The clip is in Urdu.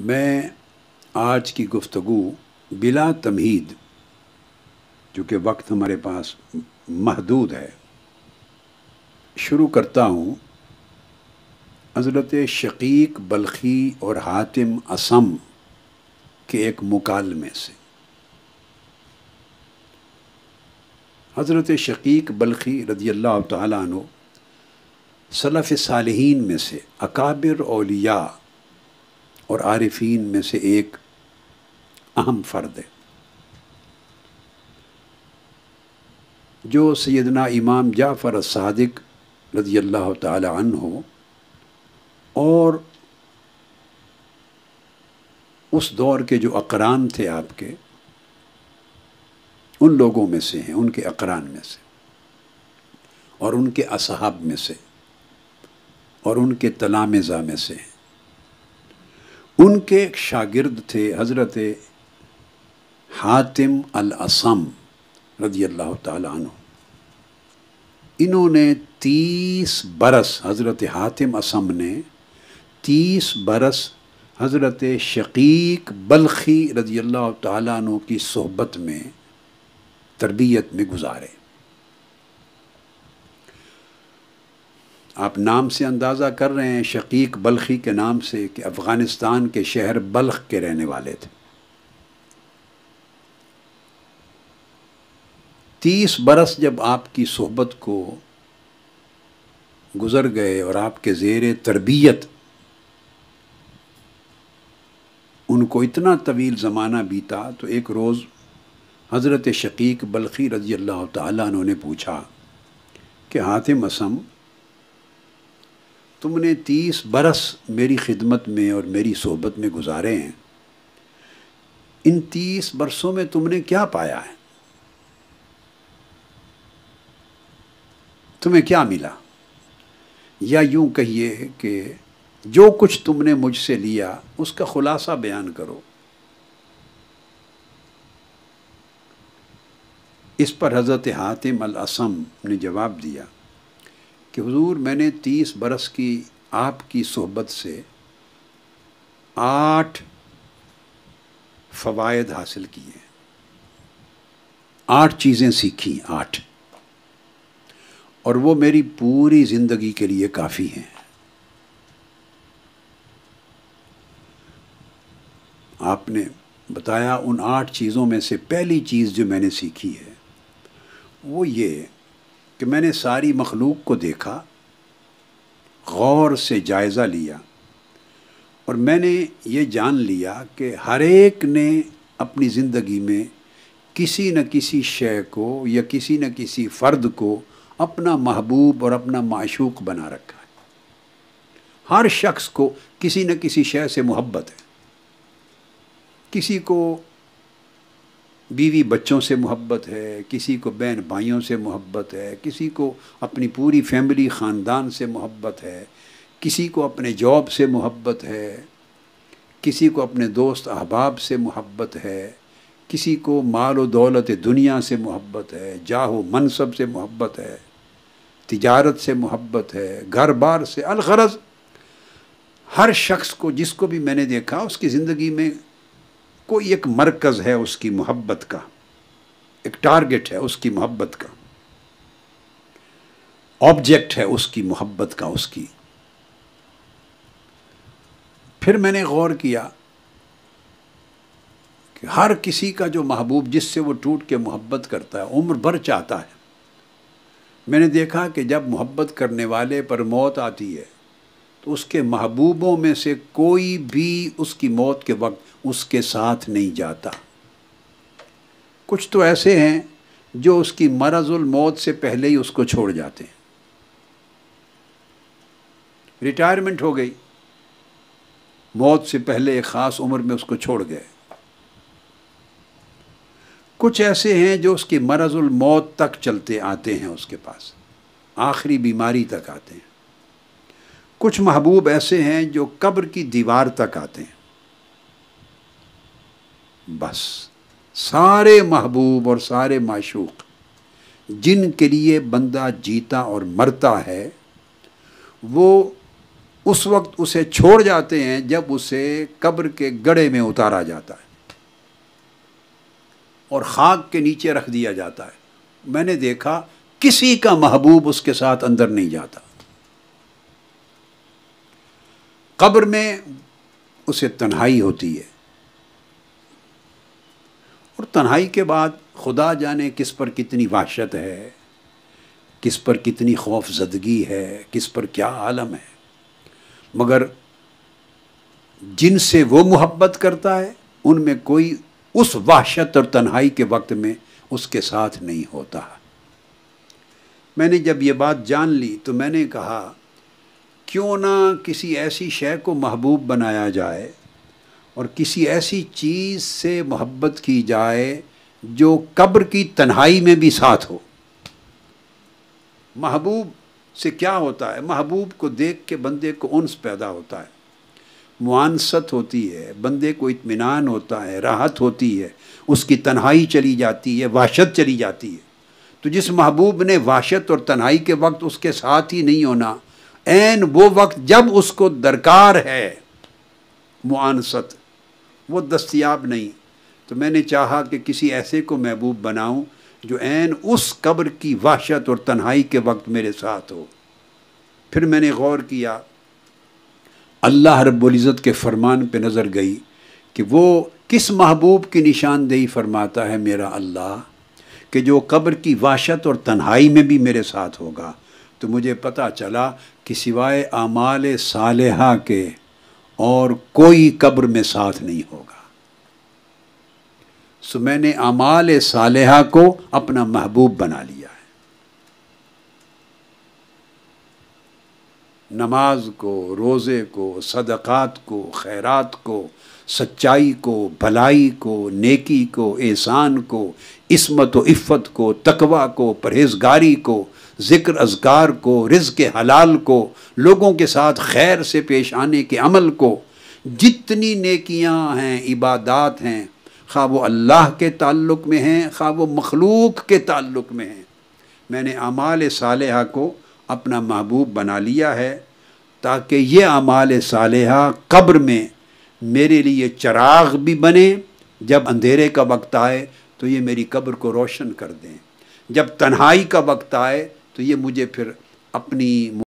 میں آج کی گفتگو بلا تمہید چونکہ وقت ہمارے پاس محدود ہے، شروع کرتا ہوں۔ حضرت شقیق بلخی اور حاتم اسم کے ایک مکالمے سے۔ حضرت شقیق بلخی رضی اللہ تعالیٰ عنہ صلف صالحین میں سے اکابر اولیاء اور عارفین میں سے ایک اہم فرد ہے۔ جو سیدنا امام جعفر الصادق رضی اللہ تعالی عنہ اور اس دور کے جو اقران تھے آپ کے، ان لوگوں میں سے ہیں، ان کے اقران میں سے، اور ان کے اصحاب میں سے، اور ان کے تلامزہ میں سے ہیں۔ ان کے ایک شاگرد تھے حضرت حاتم الاسم رضی اللہ تعالیٰ عنہ۔ انہوں نے تیس برس حضرت حاتم اسم نے تیس برس حضرت شقیق بلخی رضی اللہ تعالیٰ عنہ کی صحبت میں تربیت میں گزارے۔ آپ نام سے اندازہ کر رہے ہیں شقیق بلخی کے نام سے کہ افغانستان کے شہر بلخ کے رہنے والے تھے۔ تیس برس جب آپ کی صحبت کو گزر گئے اور آپ کے زیر تربیت، ان کو اتنا طویل زمانہ بیتا تو ایک روز حضرت شقیق بلخی رضی اللہ تعالیٰ انہوں نے پوچھا کہ حاتم اسم تم نے تیس برس میری خدمت میں اور میری صحبت میں گزارے ہیں۔ ان تیس برسوں میں تم نے کیا پایا ہے؟ تمہیں کیا ملا؟ یا یوں کہیے کہ جو کچھ تم نے مجھ سے لیا، اس کا خلاصہ بیان کرو۔ اس پر حضرت حاتم الاسم نے جواب دیا۔ کہ حضور میں نے تیس برس کی آپ کی صحبت سے آٹھ فوائد حاصل کیے۔ آٹھ چیزیں سیکھی آٹھ۔ اور وہ میری پوری زندگی کے لیے کافی ہیں۔ آپ نے بتایا ان آٹھ چیزوں میں سے پہلی چیز جو میں نے سیکھی ہے وہ یہ کہ میں نے ساری مخلوق کو دیکھا، غور سے جائزہ لیا اور میں نے یہ جان لیا کہ ہر ایک نے اپنی زندگی میں کسی نہ کسی شے کو یا کسی نہ کسی فرد کو اپنا محبوب اور اپنا معشوق بنا رکھا ہے۔ ہر شخص کو کسی نہ کسی شے سے محبت ہے۔ کسی کو بیوی بچوں سے محبت ہے، کسی کو بہن بھائیوں سے محبت ہے، کسی کو اپنی پوری فیملی خاندان سے محبت ہے، کسی کو اپنے جاب سے محبت ہے، کسی کو اپنے دوست احباب سے محبت ہے، کسی کو مال و دولت دنیا سے محبت ہے، جاہ و منصب سے محبت ہے، تجارت سے محبت ہے، گھر بار سے، الغرض ہر شخص کو، جس کو بھی میں نے دیکھا، اس کی زندگی میں کوئی ایک مرکز ہے اس کی محبت کا، ایک ٹارگٹ ہے اس کی محبت کا، آبجیکٹ ہے اس کی محبت کا، اس کی۔ پھر میں نے غور کیا کہ ہر کسی کا جو محبوب، جس سے وہ ٹوٹ کے محبت کرتا ہے، عمر بھر چاہتا ہے۔ میں نے دیکھا کہ جب محبت کرنے والے پر موت آتی ہے تو اس کے محبوبوں میں سے کوئی بھی اس کی موت کے وقت اس کے ساتھ نہیں جاتا۔ کچھ تو ایسے ہیں جو اس کی مرض الموت سے پہلے ہی اس کو چھوڑ جاتے ہیں۔ ریٹائرمنٹ ہو گئی۔ موت سے پہلے ایک خاص عمر میں اس کو چھوڑ گئے۔ کچھ ایسے ہیں جو اس کی مرض الموت تک چلتے آتے ہیں اس کے پاس۔ آخری بیماری تک آتے ہیں۔ کچھ محبوب ایسے ہیں جو قبر کی دیوار تک آتے ہیں۔ بس سارے محبوب اور سارے معشوق جن کے لیے بندہ جیتا اور مرتا ہے، وہ اس وقت اسے چھوڑ جاتے ہیں جب اسے قبر کے گڑے میں اتارا جاتا ہے اور خاک کے نیچے رکھ دیا جاتا ہے۔ میں نے دیکھا کسی کا محبوب اس کے ساتھ اندر نہیں جاتا۔ قبر میں اسے تنہائی ہوتی ہے۔ اور تنہائی کے بعد خدا جانے کس پر کتنی وحشت ہے، کس پر کتنی خوف زدگی ہے، کس پر کیا عالم ہے۔ مگر جن سے وہ محبت کرتا ہے، ان میں کوئی اس وحشت اور تنہائی کے وقت میں اس کے ساتھ نہیں ہوتا۔ میں نے جب یہ بات جان لی تو میں نے کہا کیوں نہ کسی ایسی شے کو محبوب بنایا جائے اور کسی ایسی چیز سے محبت کی جائے جو قبر کی تنہائی میں بھی ساتھ ہو۔ محبوب سے کیا ہوتا ہے؟ محبوب کو دیکھ کے بندے کو انس پیدا ہوتا ہے۔ معانست ہوتی ہے، بندے کو اطمینان ہوتا ہے، راحت ہوتی ہے، اس کی تنہائی چلی جاتی ہے، وحشت چلی جاتی ہے۔ تو جس محبوب نے وحشت اور تنہائی کے وقت اس کے ساتھ ہی نہیں ہونا عین وہ وقت جب اس کو درکار ہے معانست وہ دستیاب نہیں۔ تو میں نے چاہا کہ کسی ایسے کو محبوب بناؤں جو عین اس قبر کی وحشت اور تنہائی کے وقت میرے ساتھ ہو۔ پھر میں نے غور کیا۔ اللہ رب العزت کے فرمان پہ نظر گئی کہ وہ کس محبوب کی نشاندہی فرماتا ہے میرا اللہ، کہ جو قبر کی وحشت اور تنہائی میں بھی میرے ساتھ ہوگا۔ تو مجھے پتہ چلا کہ سوائے اعمال صالحہ کے اور کوئی قبر میں ساتھ نہیں ہوگا۔ سو میں نے اعمال صالحہ کو اپنا محبوب بنا لیا ہے۔ نماز کو، روزے کو، صدقات کو، خیرات کو، سچائی کو، بھلائی کو، نیکی کو، احسان کو، عصمت و عفت کو، تقوی کو، پرہیزگاری کو ذکر اذکار کو، رزق حلال کو، لوگوں کے ساتھ خیر سے پیش آنے کے عمل کو جتنی نیکیاں ہیں، عبادات ہیں خواہ وہ اللہ کے تعلق میں ہیں خواہ وہ مخلوق کے تعلق میں ہیں۔ میں نے اعمال صالحہ کو اپنا محبوب بنا لیا ہے تاکہ یہ اعمال صالحہ قبر میں میرے لیے چراغ بھی بنے۔ جب اندھیرے کا وقت آئے تو یہ میری قبر کو روشن کر دیں۔ جب تنہائی کا وقت آئے تو یہ مجھے پھر اپنی